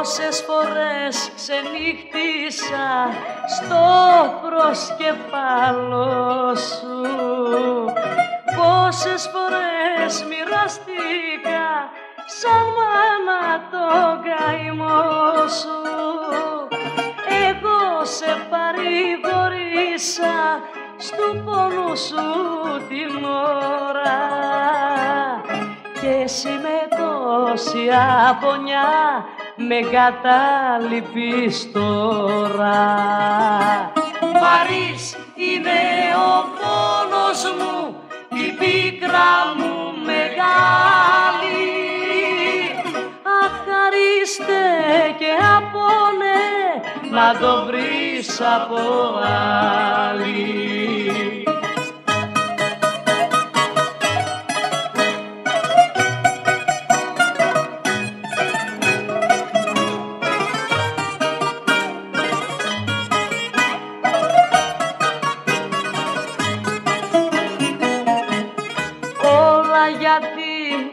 Πόσες φορές ξενύχτησα στο προσκεφάλο σου. Πόσες φορές μοιραστήκα σαν μάνα το καημό σου. Εγώ σε παρηγορήσα στου πόνου σου την ώρα και εσύ με τόση απονιά με καταλυπείς τώρα. Βαρύς είναι ο πόνος μου, η πίκρα μου μεγάλη. Αχαρίστε και απόνε να το βρεις από άλλη.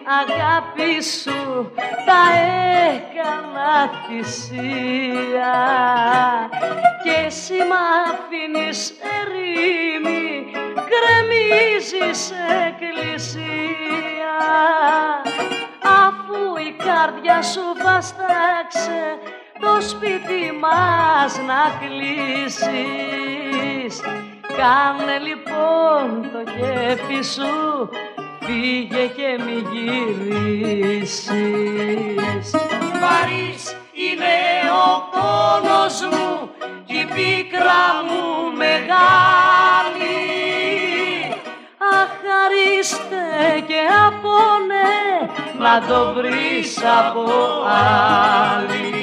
Αγάπη σου τα έκανα θυσία. Και εσύ μ' αφήνεις ερήμη γκρεμίζεις εκκλησία. Αφού η κάρδια σου βαστάξε το σπίτι μας να κλείσεις. Κάνε λοιπόν το κέφι σου φύγε και μη γυρίσεις. Βαρύς είναι ο πόνος μου κι η πίκρα μου μεγάλη. Αχαρίστε και απόνε να το βρεις από άλλη.